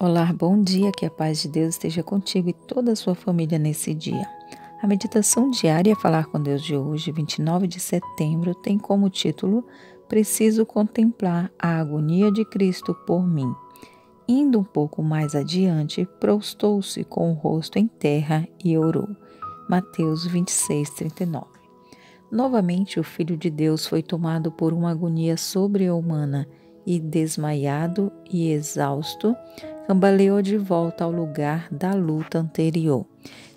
Olá, bom dia, que a paz de Deus esteja contigo e toda a sua família nesse dia. A meditação diária Falar com Deus de hoje, 29 de setembro, tem como título Preciso contemplar a agonia de Cristo por mim. Indo um pouco mais adiante, prostou-se com o rosto em terra e orou. Mateus 26, 39. Novamente, o Filho de Deus foi tomado por uma agonia sobre-humana e, desmaiado e exausto, cambaleou de volta ao lugar da luta anterior.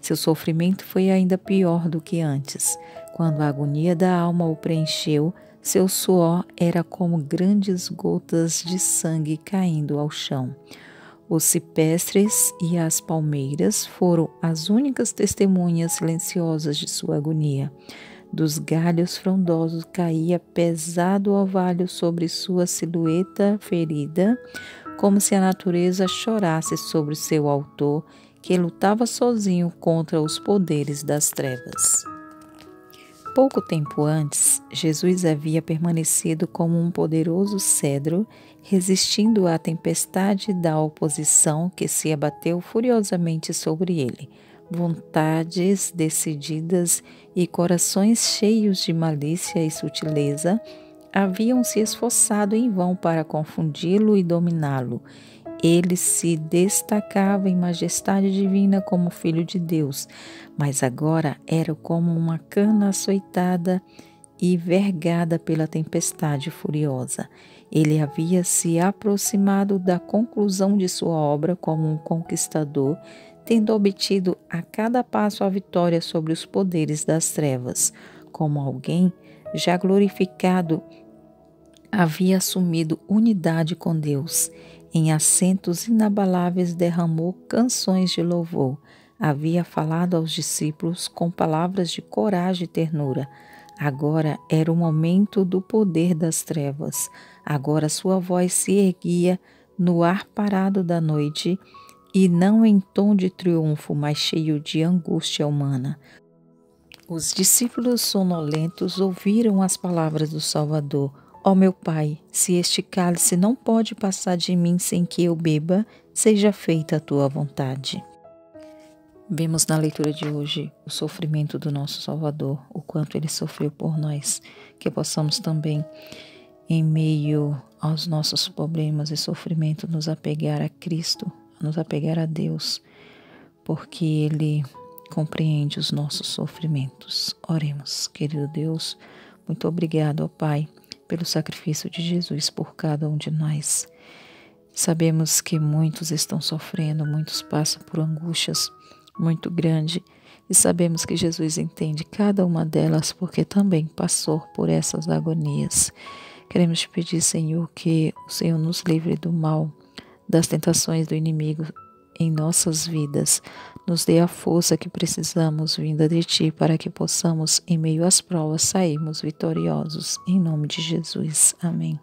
Seu sofrimento foi ainda pior do que antes. Quando a agonia da alma o preencheu, seu suor era como grandes gotas de sangue caindo ao chão. Os cipestres e as palmeiras foram as únicas testemunhas silenciosas de sua agonia. Dos galhos frondosos caía pesado orvalho sobre sua silhueta ferida, como se a natureza chorasse sobre seu autor, que lutava sozinho contra os poderes das trevas. Pouco tempo antes, Jesus havia permanecido como um poderoso cedro, resistindo à tempestade da oposição que se abateu furiosamente sobre ele. Vontades decididas e corações cheios de malícia e sutileza haviam se esforçado em vão para confundi-lo e dominá-lo. Ele se destacava em majestade divina como filho de Deus, mas agora era como uma cana açoitada e vergada pela tempestade furiosa. Ele havia se aproximado da conclusão de sua obra como um conquistador, tendo obtido a cada passo a vitória sobre os poderes das trevas, como alguém já glorificado havia assumido unidade com Deus. Em assentos inabaláveis derramou canções de louvor. Havia falado aos discípulos com palavras de coragem e ternura. Agora era o momento do poder das trevas. Agora sua voz se erguia no ar parado da noite e não em tom de triunfo, mas cheio de angústia humana. Os discípulos sonolentos ouviram as palavras do Salvador Ó meu Pai, se este cálice não pode passar de mim sem que eu beba, seja feita a tua vontade. Vemos na leitura de hoje o sofrimento do nosso Salvador, o quanto ele sofreu por nós, que possamos também, em meio aos nossos problemas e sofrimento, nos apegar a Cristo, nos apegar a Deus, porque Ele compreende os nossos sofrimentos. Oremos, querido Deus, muito obrigado, ó Pai pelo sacrifício de Jesus por cada um de nós. Sabemos que muitos estão sofrendo, muitos passam por angústias muito grandes e sabemos que Jesus entende cada uma delas porque também passou por essas agonias. Queremos te pedir, Senhor, que o Senhor nos livre do mal, das tentações do inimigo em nossas vidas. Nos dê a força que precisamos vinda de Ti para que possamos, em meio às provas, sairmos vitoriosos. Em nome de Jesus. Amém.